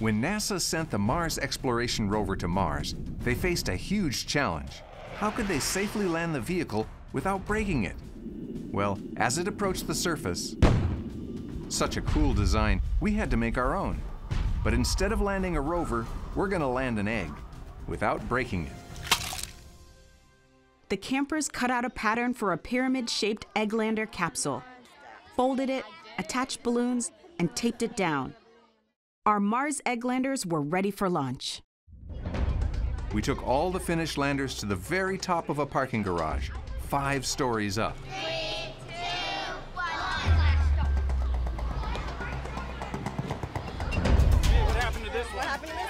When NASA sent the Mars Exploration Rover to Mars, they faced a huge challenge. How could they safely land the vehicle without breaking it? Well, as it approached the surface, such a cool design, we had to make our own. But instead of landing a rover, we're going to land an egg without breaking it. The campers cut out a pattern for a pyramid shaped Egglander capsule, folded it, attached balloons, and taped it down. Our Mars Egglanders were ready for launch. We took all the finished landers to the very top of a parking garage, five stories up. What happened to this one?